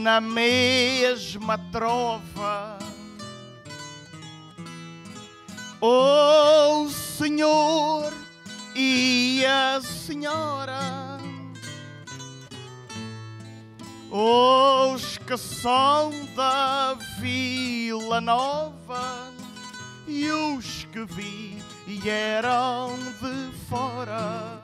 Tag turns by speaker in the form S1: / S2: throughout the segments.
S1: na mesma trova. O Senhor e a Senhora, os que são da Vila Nova e os que vieram de fora.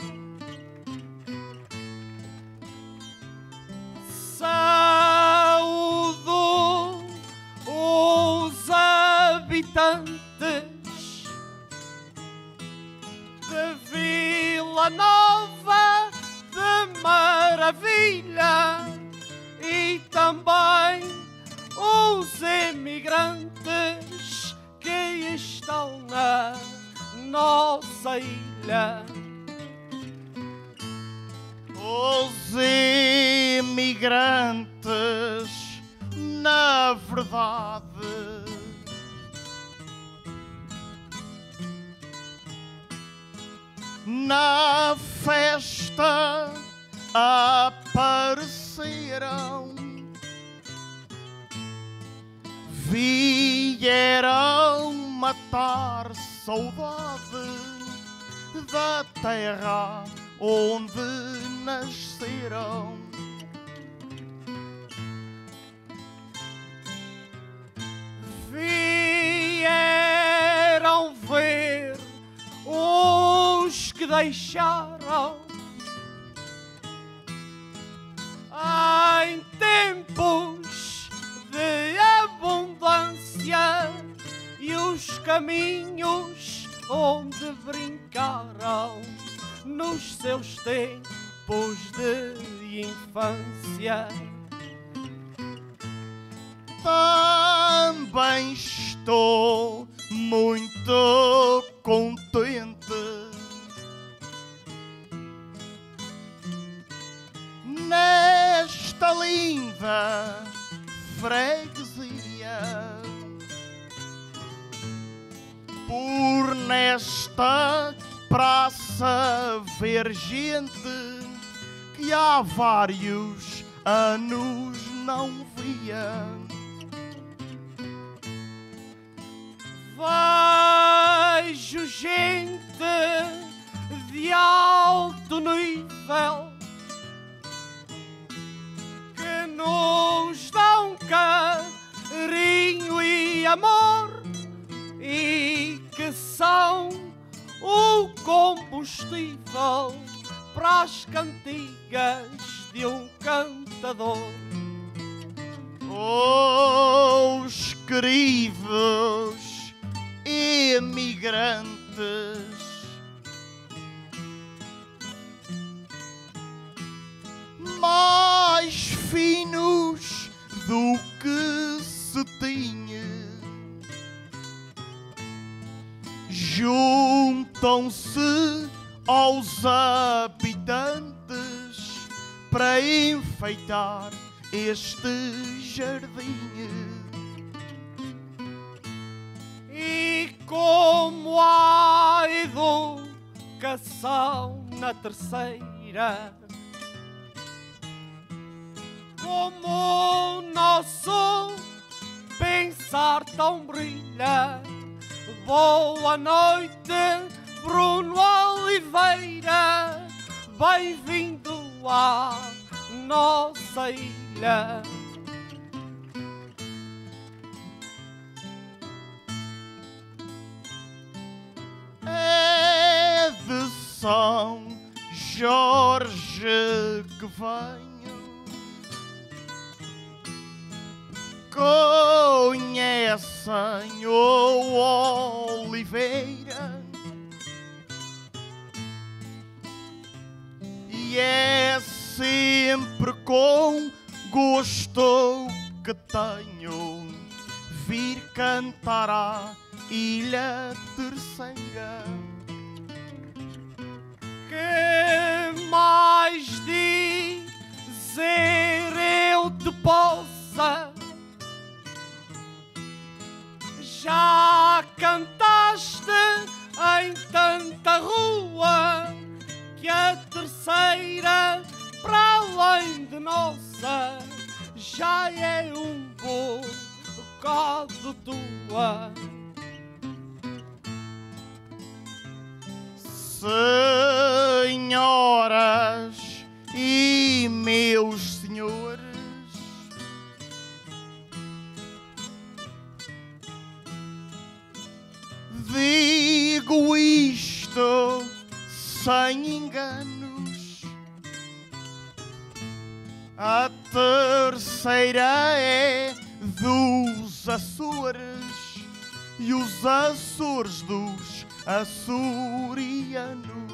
S2: Habitantes de Vila Nova de Maravilha e também os emigrantes que estão na nossa ilha.
S1: Os imigrantes, na verdade, na festa apareceram, vieram matar saudade da terra onde nasceram.
S2: Vieram ver os deixaram em tempos de abundância e os caminhos onde brincaram nos seus tempos de infância.
S1: Também estou muito contente. Nesta linda freguesia, por nesta praça ver gente que há vários anos não via.
S2: Vejo gente de alto nível nos dão carinho e amor e que são o combustível para as cantigas de um cantador.
S1: Os queridos imigrantes mais finos do que se tinha. Juntam-se aos habitantes para enfeitar este jardim.
S2: E como a educação na terceira como o nosso pensar tão brilha. Boa noite, Bruno Oliveira, bem-vindo à nossa ilha.
S1: É de São Jorge que venho. O Oliveira e é sempre com gosto que tenho vir cantar à Ilha Terceira.
S2: Que mais dizer eu te possa? Já cantaste em tanta rua que a terceira, para além de nossa, já é um bocado tua.
S1: Senhoras e meus digo isto sem enganos. A terceira é dos Açores e os Açores dos açorianos.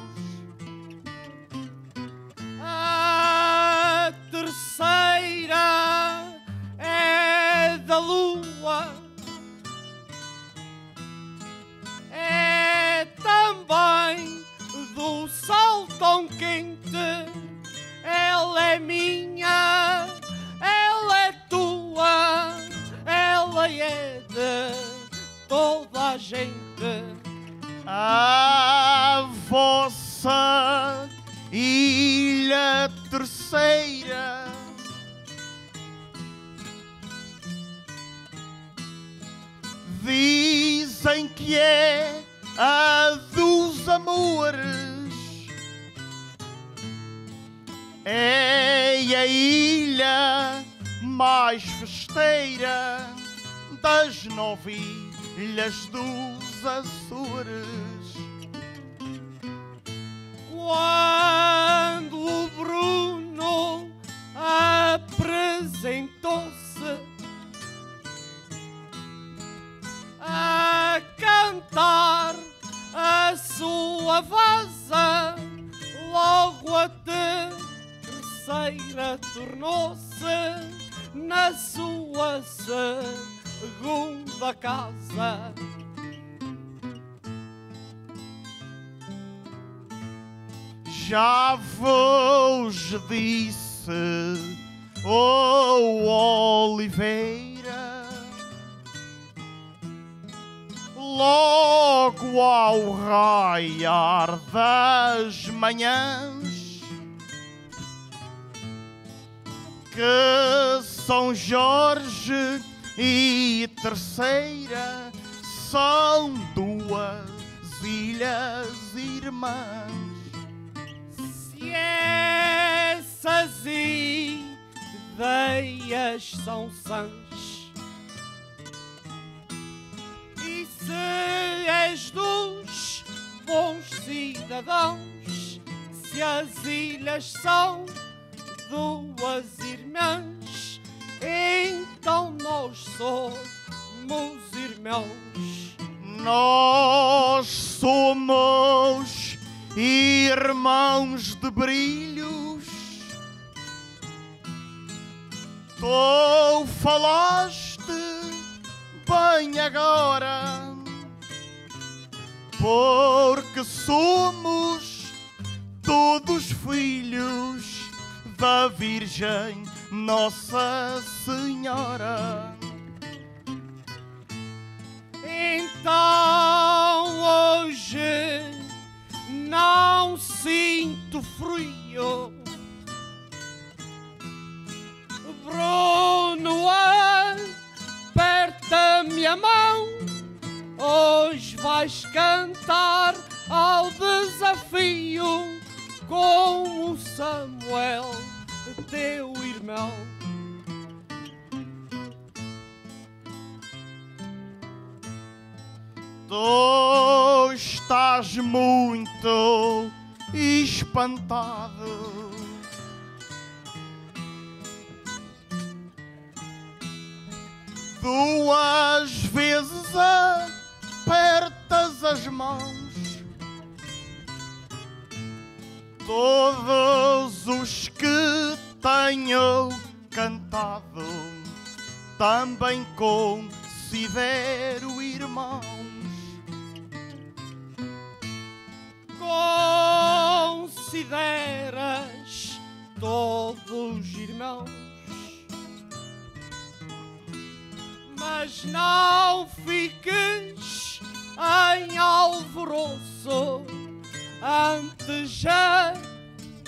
S2: Terceira
S1: são duas ilhas irmãs.
S2: Se essas ideias são sãs e se és dos bons cidadãos, se as ilhas são duas irmãs, então nós somos irmãos.
S1: Nós somos irmãos de brilhos. Tu falaste bem agora, porque somos todos filhos da Virgem Nossa Senhora.
S2: Então hoje não sinto frio. Bruno, aperta-me a mão. Hoje vais cantar ao desafio com o Samuel, teu irmão.
S1: Tu estás muito espantado. Duas vezes apertas as mãos. Todos os que tenho cantado também considero irmãos.
S2: Consideras todos irmãos, mas não fiques em alvoroço antes de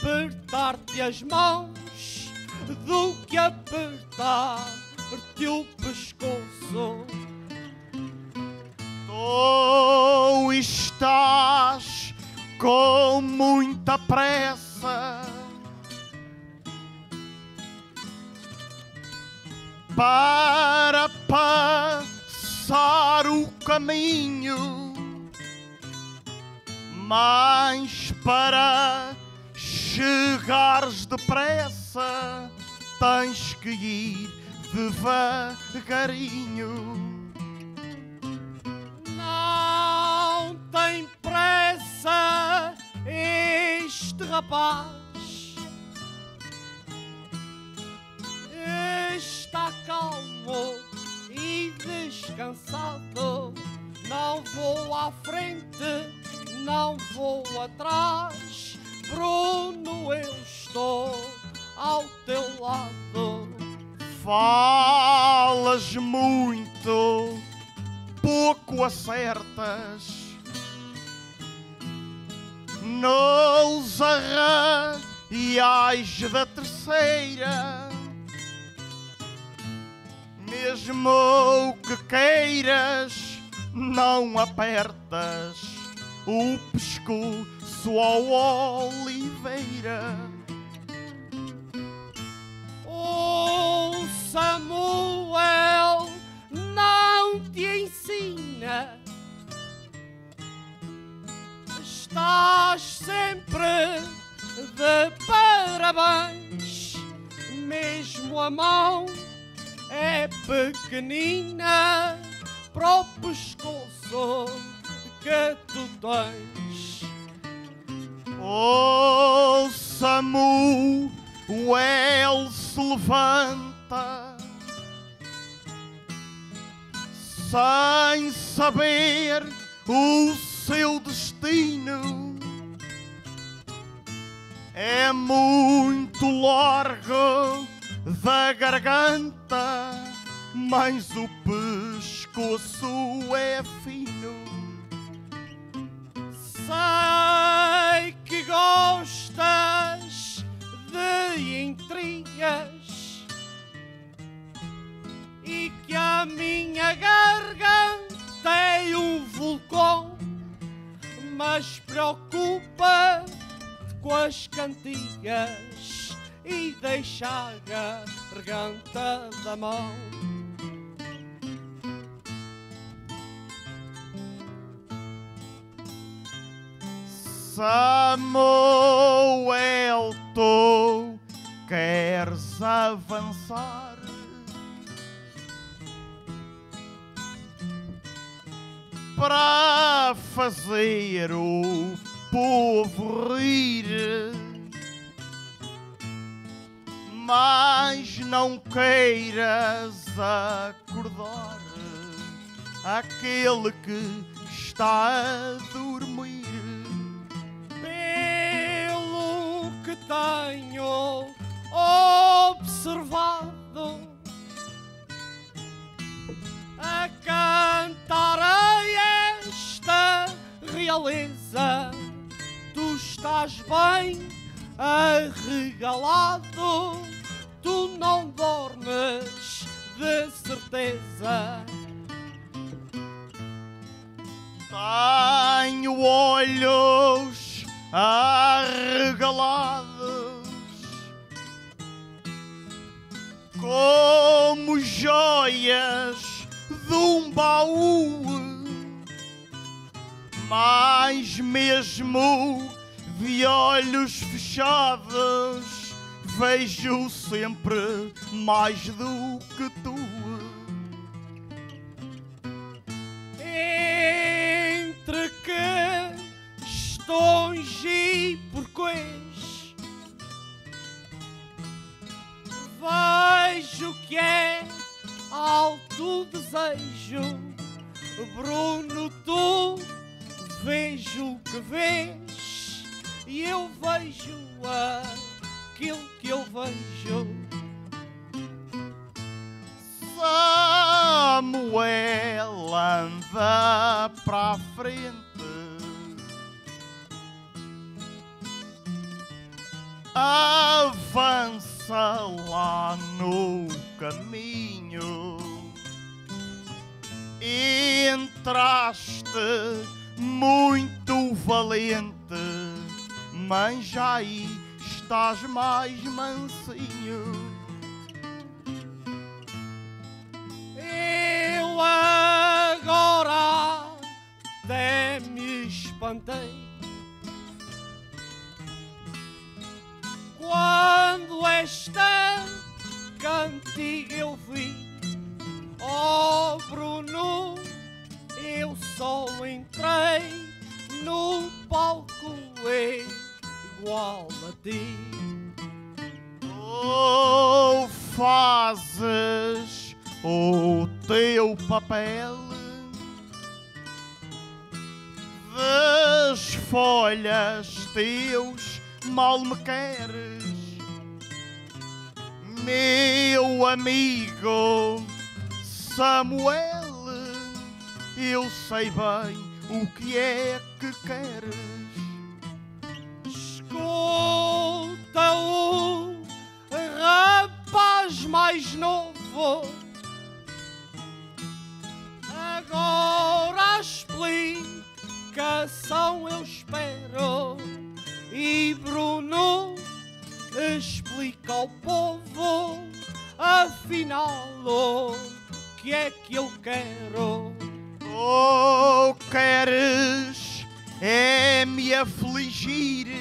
S2: apertar-te as mãos do que apertar-te o pescoço.
S1: Tu estás com muita pressa para passar o caminho, mas para chegares depressa tens que ir devagarinho.
S2: Não tem pressa este rapaz. Está calmo e descansado. Não vou à frente, não vou atrás. Bruno, eu estou ao teu lado.
S1: Falas muito, pouco acertas. Nos arraiais da terceira, mesmo que queiras, não apertas o pescoço ao oliveira.
S2: O Samuel não te ensina. Estás sempre de parabéns, mesmo a mão é pequenina para o pescoço que tu tens.
S1: O Samuel se levanta sem saber o seu destino. É muito largo da garganta, mas o pescoço é fino.
S2: Sei que gostas de intrigas e que a minha garganta é um vulcão, mas preocupa-te com as cantigas e deixa a garganta da mão.
S1: Samuel, tu queres avançar? Para fazer o povo rir, mas não queiras acordar aquele que está a dormir.
S2: Pelo que tenho observado, a esta realeza, estás bem arregalado, tu não dormes de certeza.
S1: Tenho olhos arregalados. Como joias de um baú, mas mesmo de olhos fechados vejo sempre mais do que tu.
S2: Entre questões e porquês Vejo que é alto desejo Bruno, tu vejo que vês E eu vejo aquilo que eu vejo
S1: Samuel anda para a frente. Avança lá no caminho. Entraste muito valente, mas já estás mais mansinho.
S2: Eu agora até me espantei quando esta cantiga eu vi. Ti.
S1: Oh, fazes o teu papel das folhas teus mal me queres, meu amigo Samuel. Eu sei bem o que é que queres.
S2: Mais novo. Agora a explicação eu espero. E Bruno explica ao povo, afinal, o que é que eu quero.
S1: Oh, queres é me afligir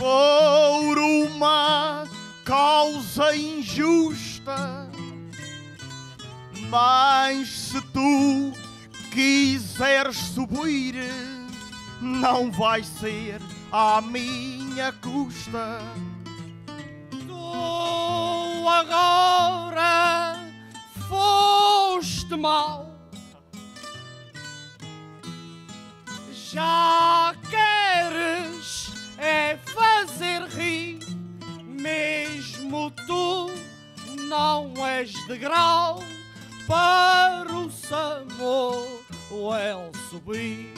S1: por uma causa injusta, mas se tu quiseres subir, não vai ser à minha custa.
S2: Tu agora foste mal. Já queres és de grau para o Samuel subir.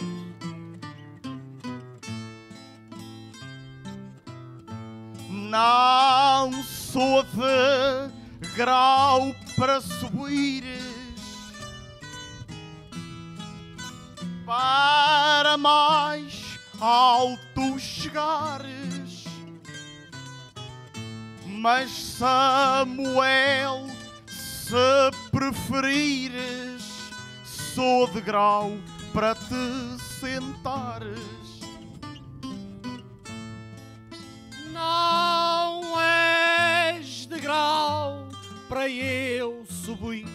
S1: Não sou de grau para subires para mais alto chegares. Mas Samuel, se preferires, sou de grau para te sentares.
S2: Não és de grau para eu subir.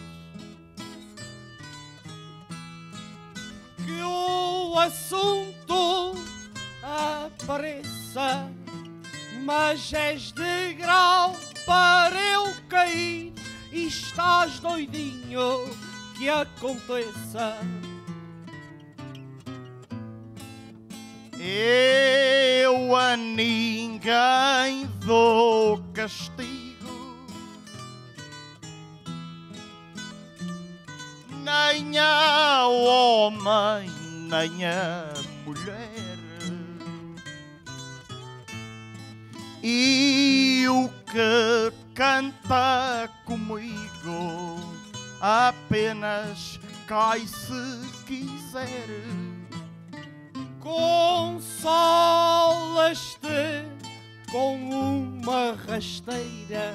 S2: Que o assunto apareça, mas és de grau para eu cair. E estás doidinho que aconteça.
S1: Eu a ninguém dou castigo, nem a homem, nem a mulher. E o que canta comigo apenas cai se quiser.
S2: Consolas-te com uma rasteira.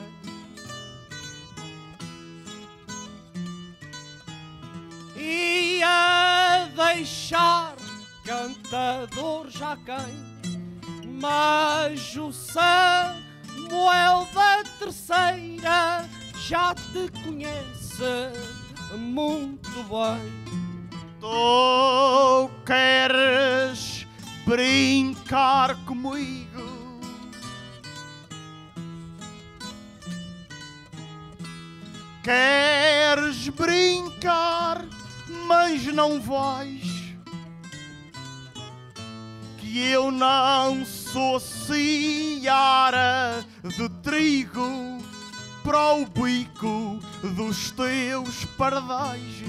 S2: E a deixar cantador já quem, mas o Samuel da terceira já te conhece muito bem.
S1: Tu queres brincar comigo? Queres brincar, mas não vais. Que eu não sou seara de trigo para o bico dos teus pardais.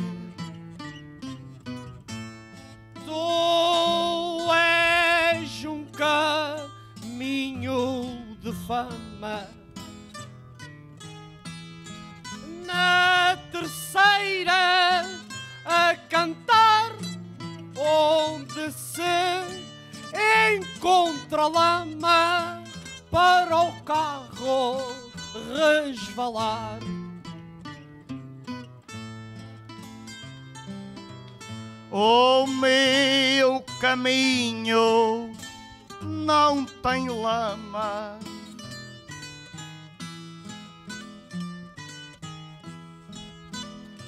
S2: Tu és um caminho de fama. Na terceira a cantar, onde se encontra lama para o carro resvalar.
S1: O meu caminho não tem lama.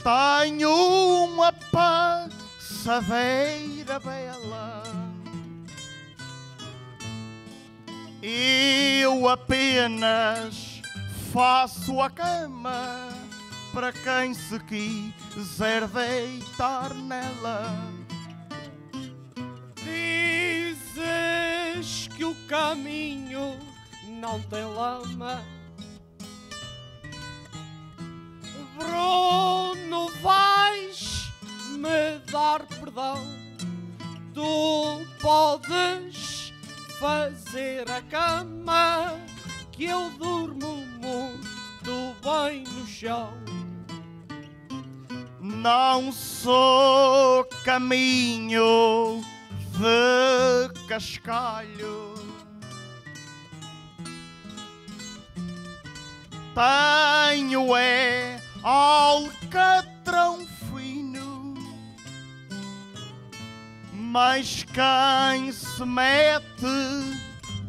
S1: Tenho uma passadeira bela. Eu apenas faço a cama para quem se quiser deitar nela.
S2: Dizes que o caminho não tem lama. Bruno, vais me dar perdão. Tu podes fazer a cama que eu durmo muito bem no chão.
S1: Não sou caminho de cascalho. Tenho é alcatrão mas quem se mete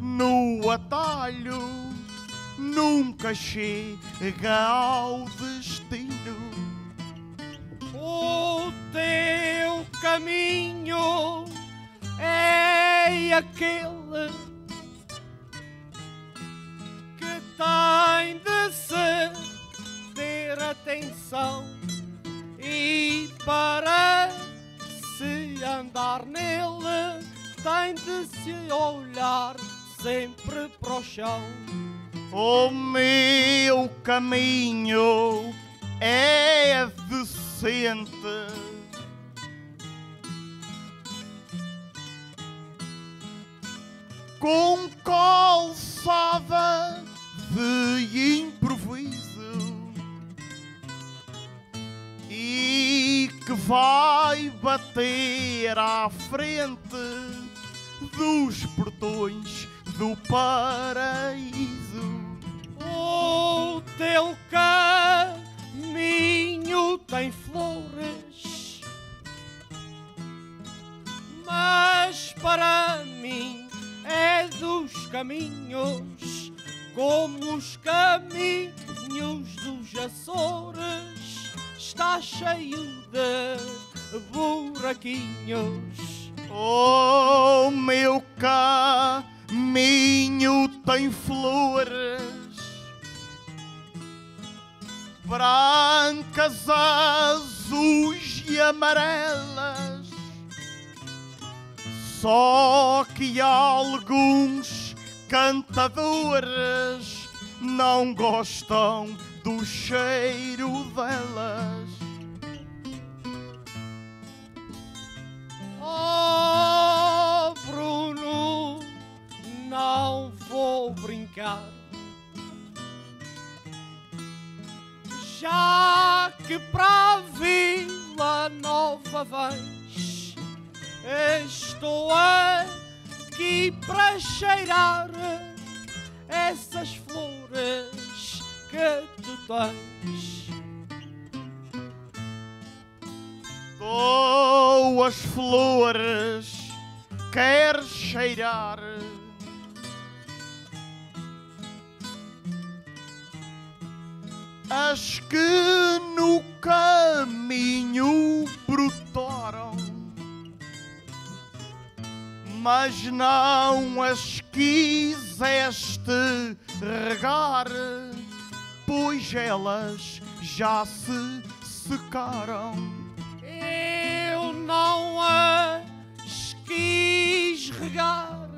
S1: no atalho nunca chega ao destino.
S2: O teu caminho é aquele que tem de se ter atenção e para se andar nele tem de se olhar sempre para o chão.
S1: O meu caminho é decente. Com calçada de improviso e que vai bater à frente dos portões do paraíso.
S2: O teu caminho tem flores, mas para mim é dos caminhos como os caminhos dos Açores. Está cheio de buraquinhos.
S1: O meu caminho tem flores brancas, azuis e amarelas. Só que alguns cantadores não gostam do cheiro delas.
S2: Oh, Bruno, não vou brincar. Já que para a Vila Nova vens, estou aqui para cheirar essas flores que tu tens.
S1: Dou as flores, queres cheirar? As que no caminho brotaram, mas não as quiseste regar, pois elas já se secaram.
S2: Eu não as quis regar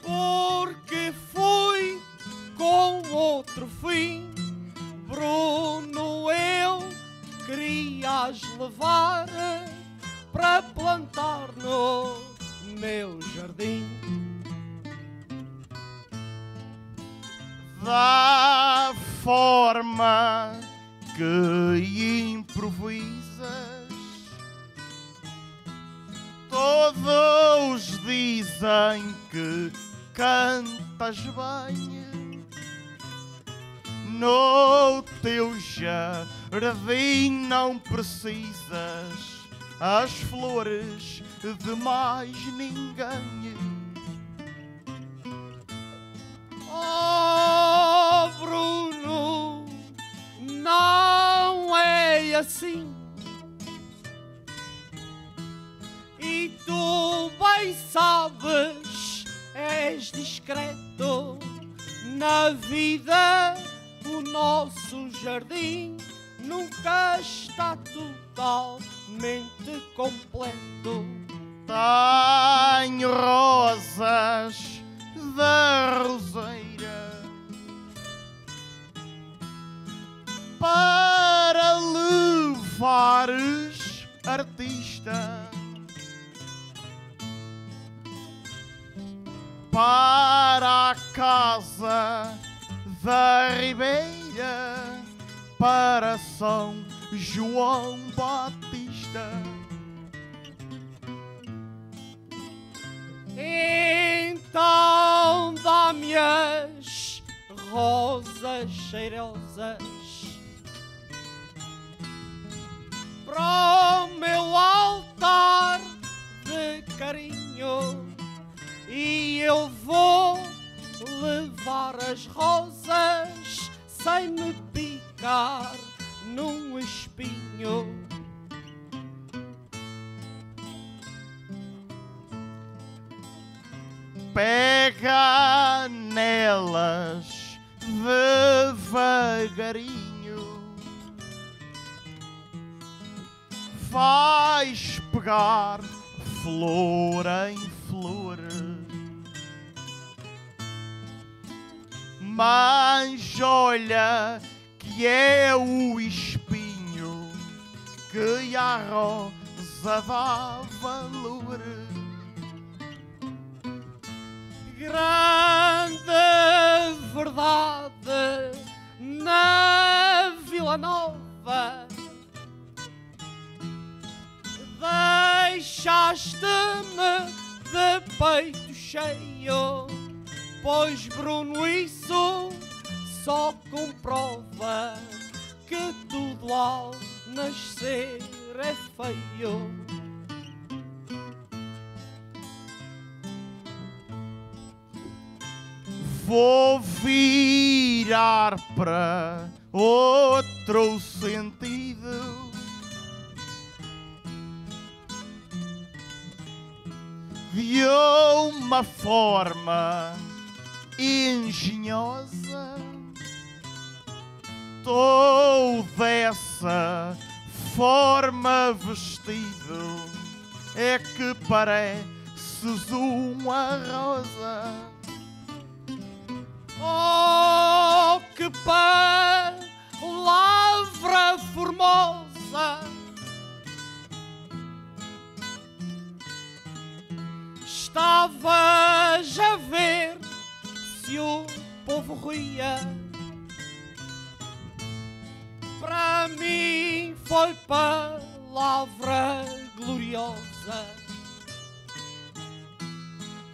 S2: porque fui com outro fim. Bruno, eu querias levar para plantar no meu jardim.
S1: Da forma que improvisas. Todos dizem que cantas bem. No teu jardim não precisas as flores de mais ninguém.
S2: Não é assim. E tu bem sabes, és discreto na vida. O nosso jardim nunca está totalmente completo.
S1: Tenho rosas da roseira para levares, artista, para a casa da Ribeira, para São João Batista.
S2: Então dá-me as rosas cheirosas para o meu altar de carinho e eu vou levar as rosas sem me picar num espinho.
S1: Pega flor em flor. Mas olha que é o espinho que a rosa dá valor.
S2: grande verdade na Vila Nova. Deixaste-me de peito cheio, pois Bruno isso só comprova que tudo ao nascer é feio.
S1: Vou virar para outro sentido. De uma forma engenhosa, Estou dessa forma vestido, é que pareces uma rosa.
S2: Oh, que palavra formosa! Estavas a ver se o povo ria. Para mim foi palavra gloriosa.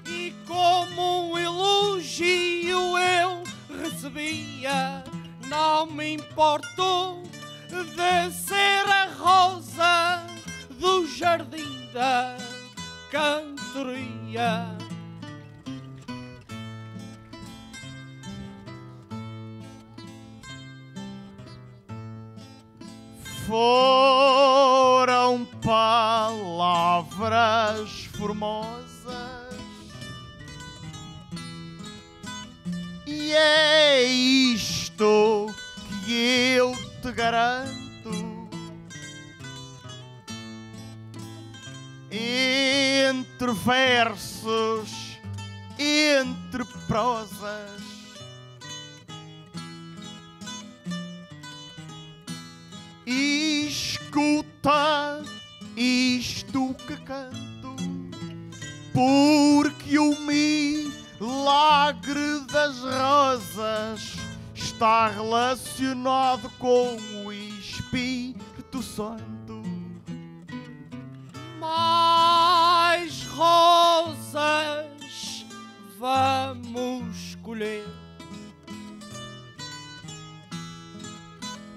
S2: E como um elogio eu recebia, não me importo de ser a rosa do jardim da cantoria.
S1: Foram palavras formosas e é isto que eu te garanto. Entre versos, entre prosas. Escuta isto que canto, porque o milagre das rosas está relacionado com o Espírito Santo.
S2: Rosas vamos colher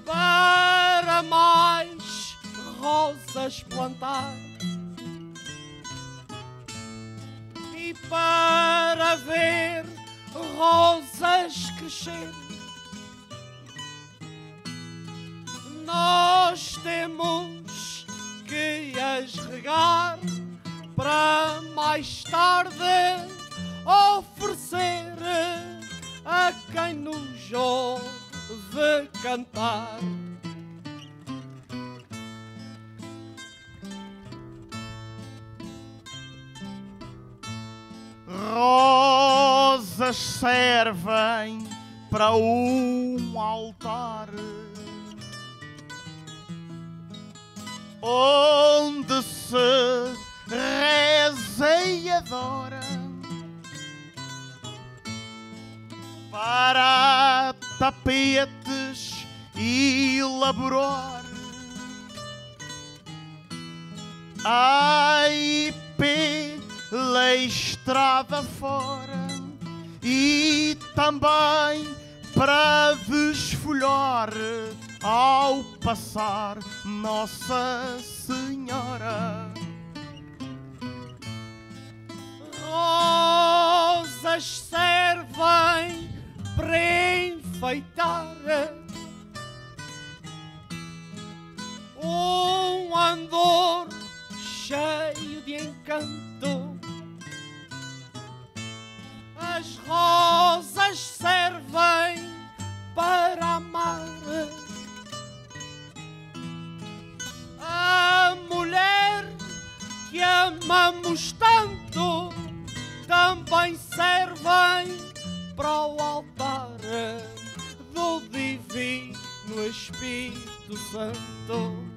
S2: para mais rosas plantar e para ver rosas crescer. Nós temos que as regar para mais tarde oferecer a quem nos ouve cantar.
S1: Rosas servem para um altar onde se para tapetes e elaborar Ai, pela estrada fora e também para desfolhar ao passar Nossa Senhora.
S2: Rosas servem para enfeitar um andor cheio de encanto. As rosas servem para amar a mulher que amamos tanto. Também servem para o altar do Divino Espírito Santo.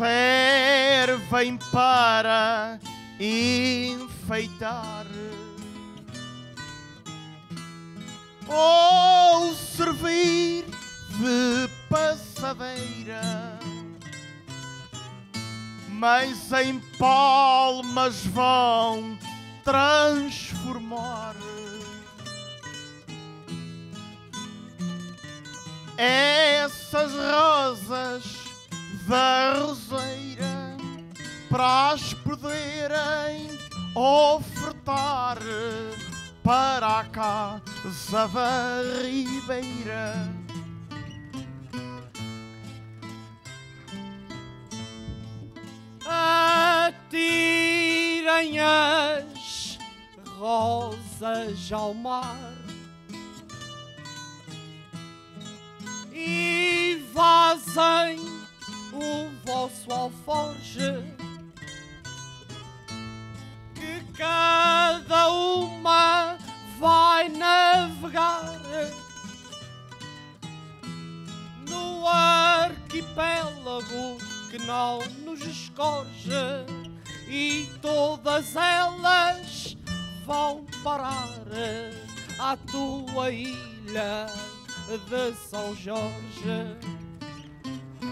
S1: servem para enfeitar ou servir de passadeira, mas em palmas vão transformar. Essas rosas da roseira para as poderem ofertar para a Zava Ribeira.
S2: Atirem as rosas ao mar e vazem o vosso alforje que cada uma vai navegar no arquipélago que não nos escorge e todas elas vão parar à tua ilha de São Jorge.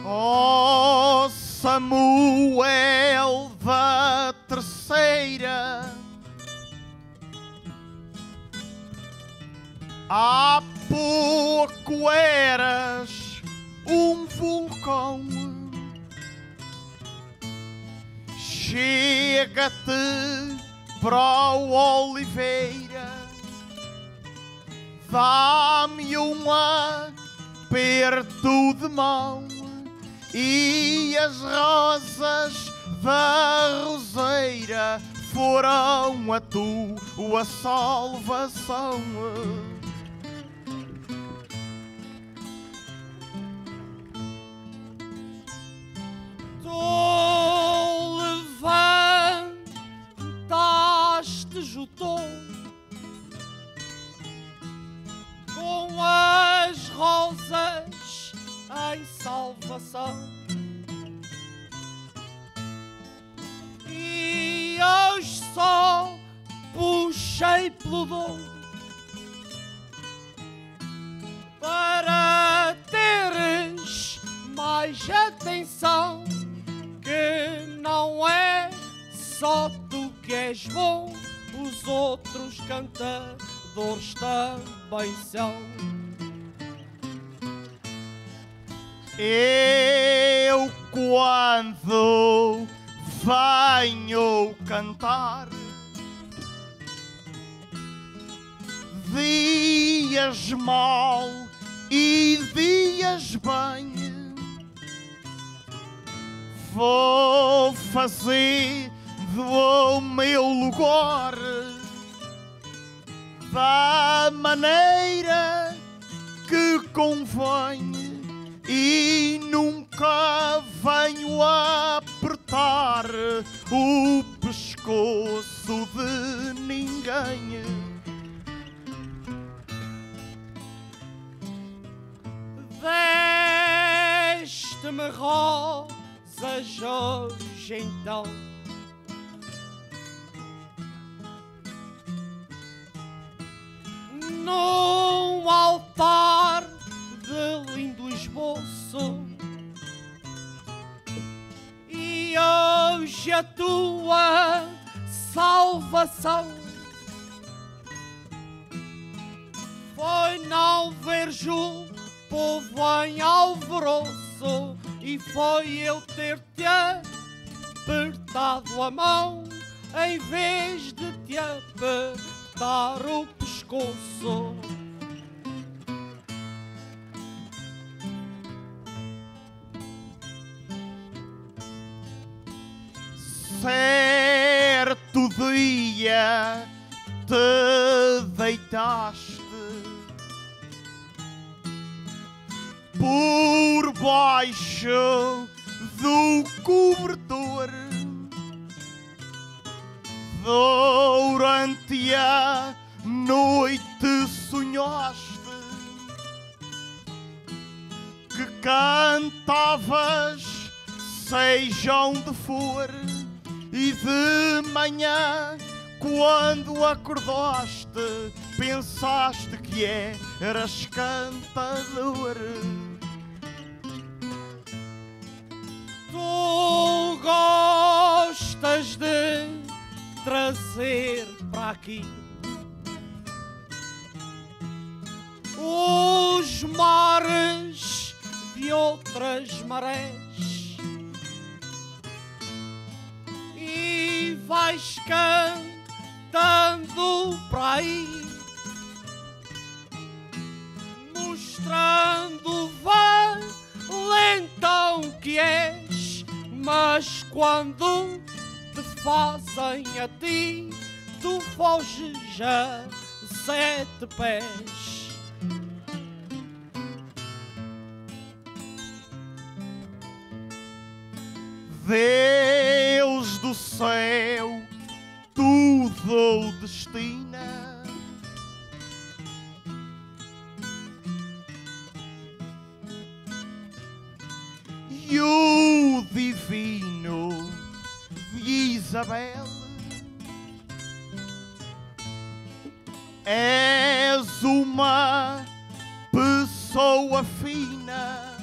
S1: Ó Samuel da Terceira, há pouco eras um vulcão. Chega-te para Oliveira, dá-me uma perto de mão e as rosas da roseira foram a tua salvação.
S2: Salvação e hoje só puxei pelo dom para teres mais atenção que não é só tu que és bom, os outros cantadores também são.
S1: Eu quando venho cantar dias mal e dias bem vou fazer do meu lugar da maneira que convém e nunca venho apertar o pescoço de ninguém.
S2: Deste-me rosas hoje então. Num a tua salvação foi não vejo o povo em alvoroço e foi eu ter-te apertado a mão em vez de te apertar o pescoço.
S1: Te deitaste por baixo do cobertor durante a noite sonhaste que cantavas seja onde for e de manhã quando acordaste pensaste que eras cantador.
S2: Tu gostas de trazer para aqui os mares de outras marés. E vais cantando para aí mostrando o valentão que és mas quando te fazem a ti, tu foges a sete pés.
S1: Deus do céu, tudo destina. Isabel és uma pessoa fina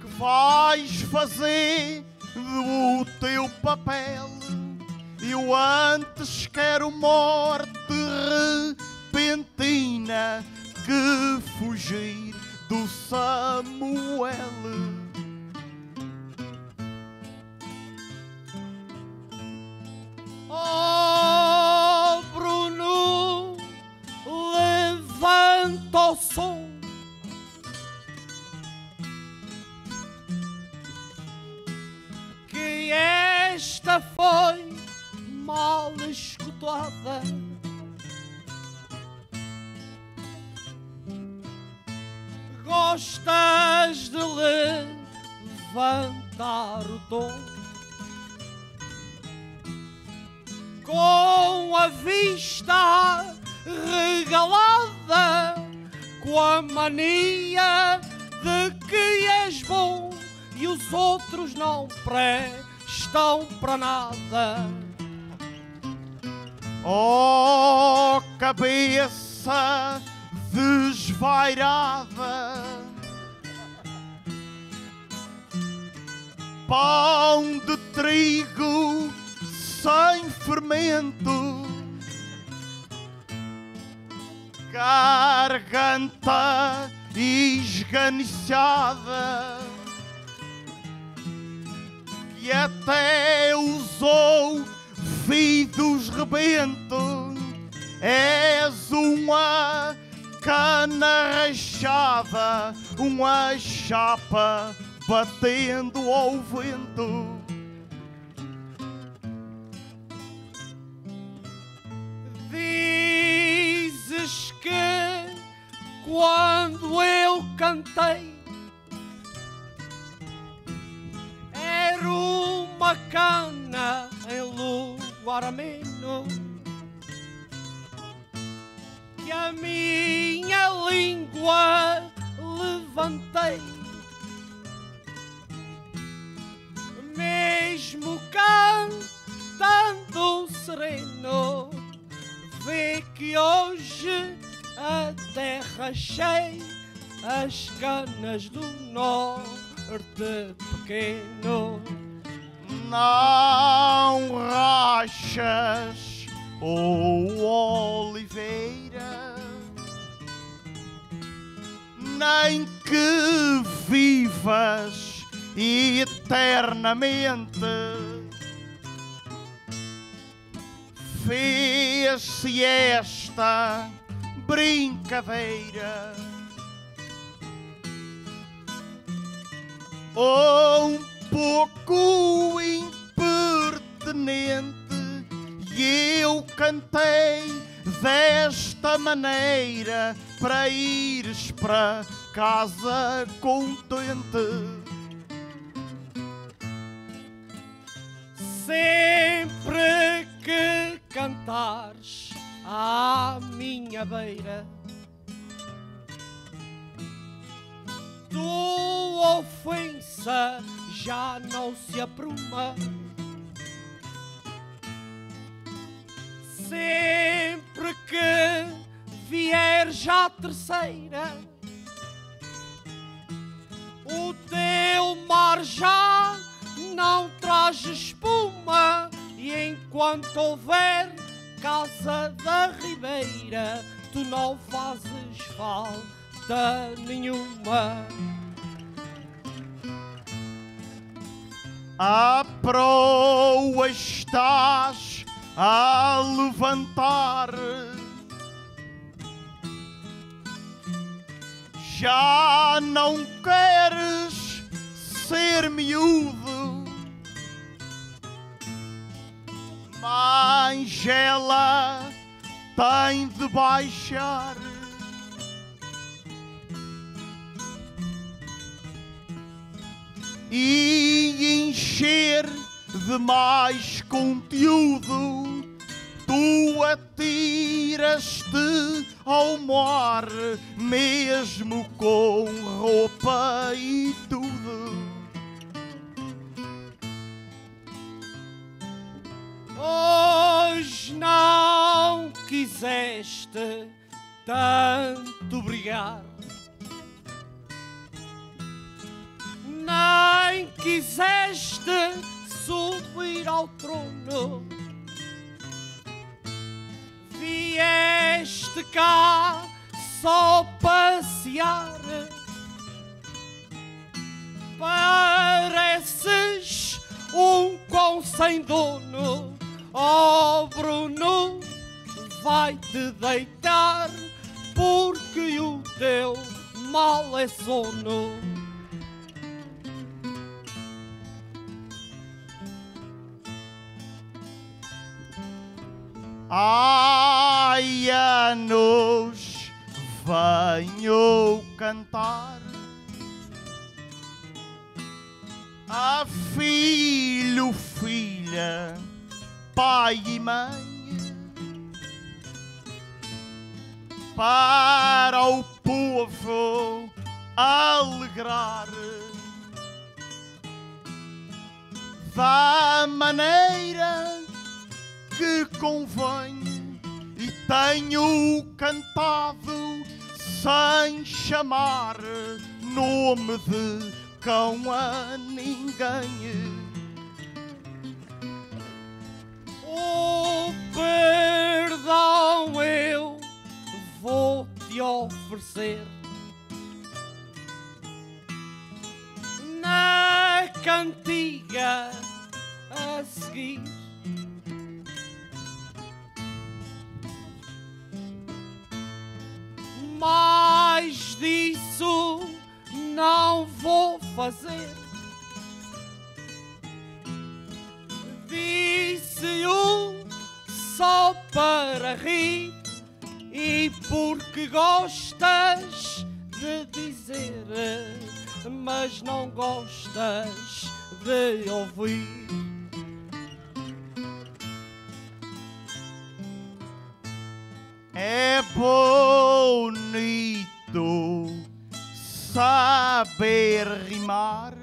S1: que vais fazer o teu papel. Eu antes quero morte repentina que fugir do Samuel.
S2: Oh, Bruno, levanta o som. Que esta foi mal escutada. Gostas de levantar o tom? Com a vista regalada, com a mania de que és bom e os outros não prestam para nada.
S1: Oh, cabeça desvairada, pão de trigo sem fermento, garganta esganiçada, que até os ouvidos rebentam, és uma cana rachada, uma chapa batendo ao vento.
S2: Dizes que quando eu cantei era uma cana em lugar ameno que a minha língua levantei. Mesmo cantando sereno vê que hoje a terra cheia as canas do norte pequeno
S1: não rachas ou oliveira, nem que vivas eternamente. Fez-se esta brincadeira. um pouco impertinente e eu cantei desta maneira para ires para casa contente.
S2: sempre cantares à minha beira. Tua ofensa já não se apruma. Sempre que vier já a terceira, o teu mar já não traz espuma. E enquanto houver casa da ribeira, tu não fazes falta nenhuma.
S1: À proa estás a levantar. Já não queres ser miúdo. Mas ela tem de baixar. E encher de mais conteúdo, tu atiras-te ao mar, mesmo com roupa e tudo.
S2: Hoje não quiseste tanto brigar, nem quiseste subir ao trono. Vieste cá só passear. Pareces um com sem dono. Oh Bruno, vai te deitar porque o teu mal é sono.
S1: Ai, anos, venho cantar a filho, filha, pai e mãe, para o povo alegrar da maneira que convém e tenho cantado sem chamar nome de cão a ninguém.
S2: Perdão eu vou te oferecer na cantiga a seguir. Mais disso não vou fazer. Disse-o só para rir e porque gostas de dizer, mas não gostas de ouvir.
S1: É bonito saber rimar.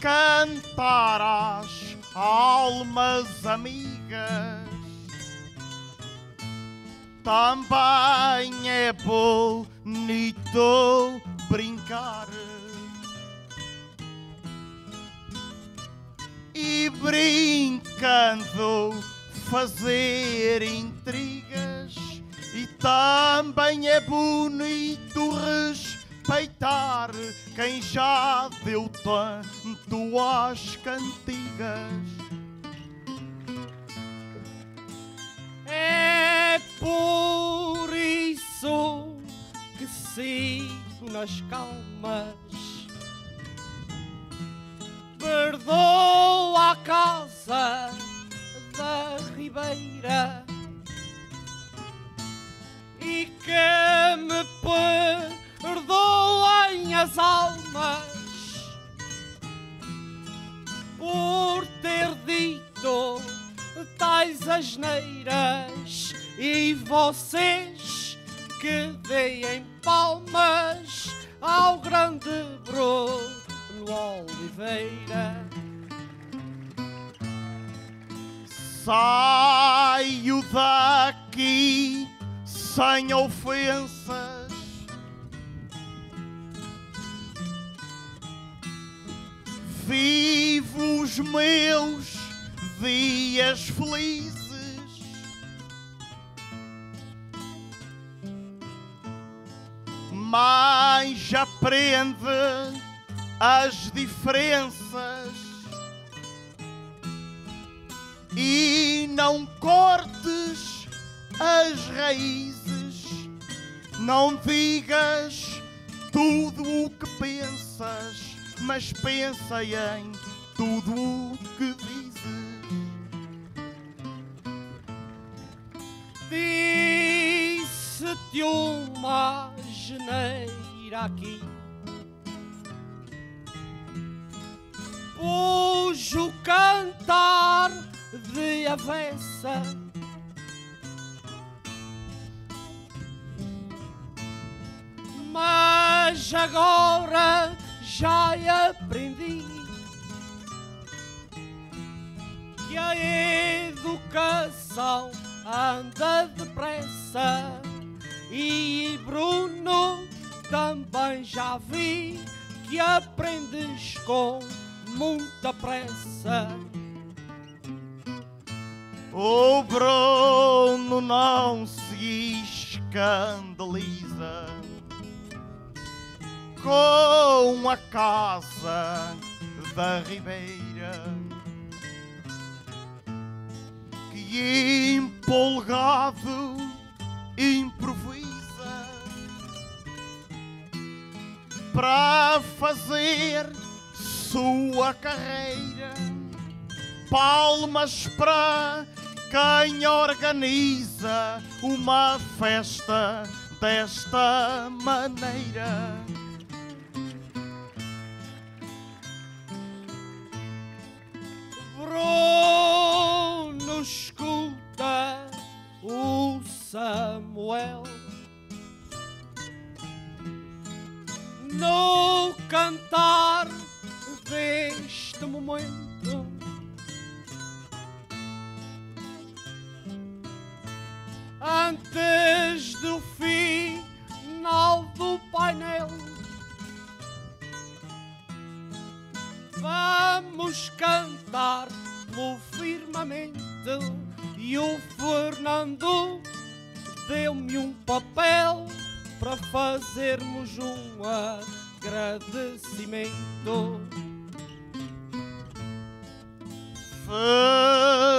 S1: Cantar às almas amigas também é bonito brincar. e brincando fazer intrigas e também é bonito respeitar quem já deu tanto às cantigas.
S2: É por isso que sigo nas calmas. Perdoa a casa da Ribeira e que me perdoem as almas por ter dito tais asneiras e vocês que deem palmas ao grande Bruno Oliveira.
S1: Saio daqui sem ofensas. Os meus dias felizes. Mas aprende as diferenças e não cortes as raízes, não digas tudo o que pensas, mas pensa em tudo o que dizes.
S2: Disse-te uma geneira aqui. Cujo cantar de avessa Mas agora já aprendi a educação anda depressa e Bruno também já vi que aprendes com muita pressa.
S1: O Bruno não se escandaliza com a casa da Ribeira que empolgado improvisa para fazer sua carreira. Palmas para quem organiza uma festa desta maneira.
S2: Samuel no cantar deste momento. Antes do final do painel, vamos cantar pelo firmamento e o Fernando deu-me um papel para fazermos um agradecimento.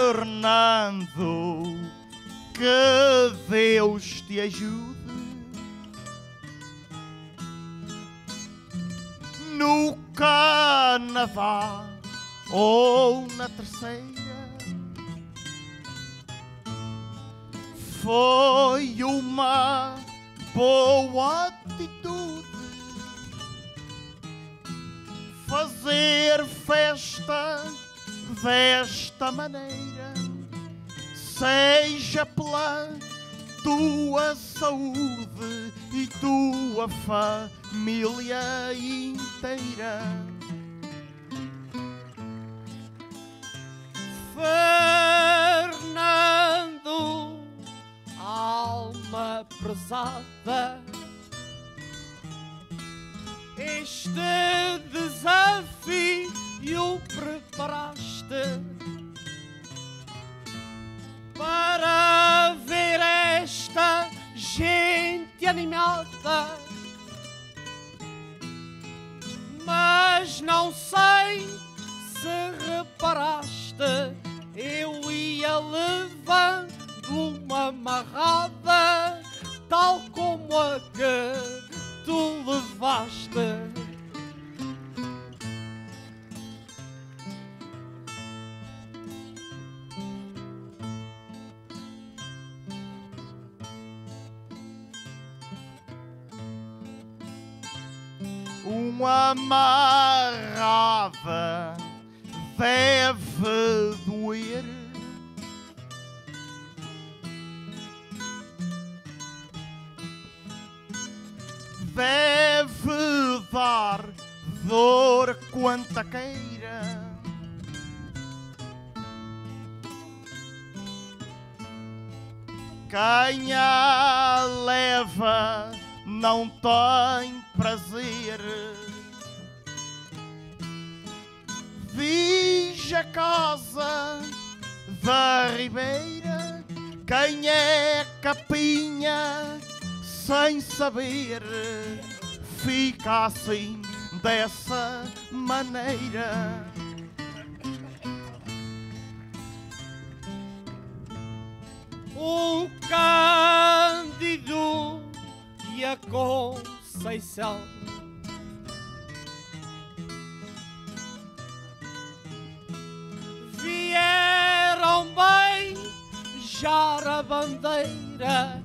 S1: Fernando, que Deus te ajude no Canadá ou na terceira. Foi uma boa atitude fazer festa desta maneira, seja pela tua saúde e tua família inteira.
S2: Fernando, alma prezada, este desafio preparaste para ver esta gente animada. Mas não sei se reparaste, eu ia levando uma marrada, tal como a que tu levaste.
S1: Uma dor quanta queira. Quem a leva não tem prazer. Diz a casa da Ribeira quem é capinha sem saber. Fica assim dessa maneira.
S2: O Cândido e a Conceição. Vieram beijar a bandeira.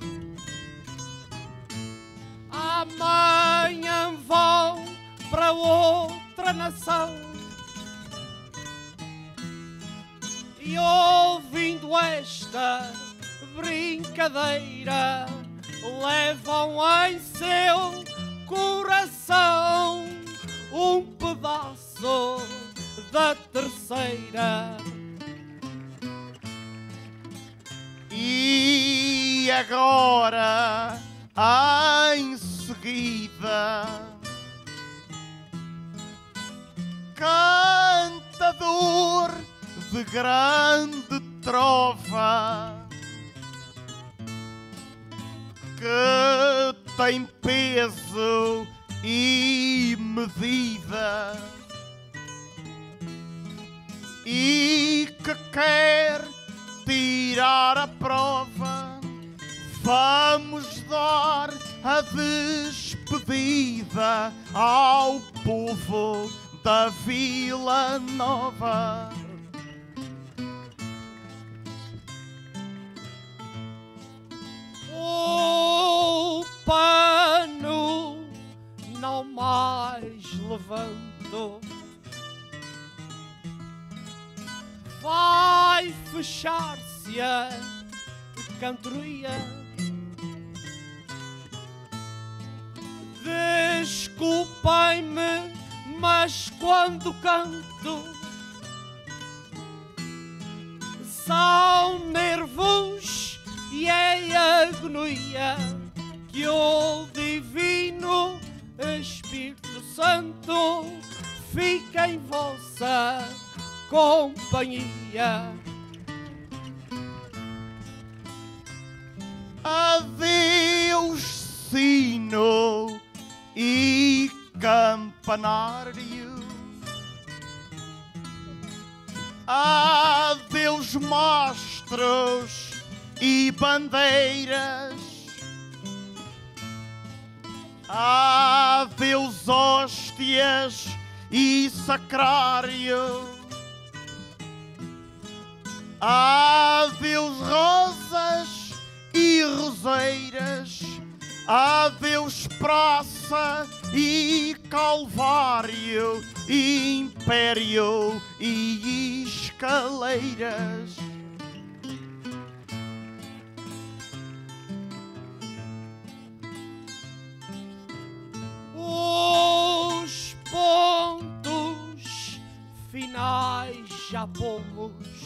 S2: Amanhã outra nação. E ouvindo esta brincadeira, levam em seu coração um pedaço da terceira.
S1: E agora, em seguida, cantador de grande trova que tem peso e medida e que quer tirar a prova. Vamos dar a despedida ao povo da Vila Nova.
S2: O pano não mais levanto. Vai fechar-se a cantoria. Desculpem-me, mas quando canto são nervos e é agonia que o divino Espírito Santo fica em vossa companhia.
S1: Adeus, sino campanário. Adeus, mostros e bandeiras. Adeus, hóstias e sacrário. Adeus, rosas e roseiras. Adeus, praça e calvário, império e escaleiras.
S2: Os pontos finais já pomos.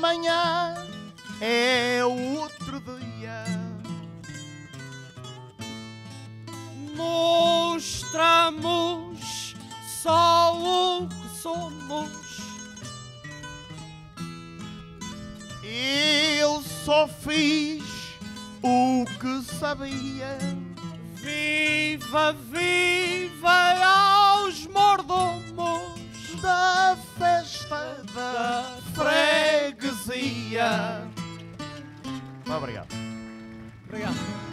S1: Amanhã é outro dia.
S2: Mostramos só o que somos.
S1: Eu só fiz o que sabia.
S2: Viva, viva aos mordomos
S1: da festa
S2: da
S1: freguesia.
S2: freguesia.
S1: Obrigado.
S2: Obrigado.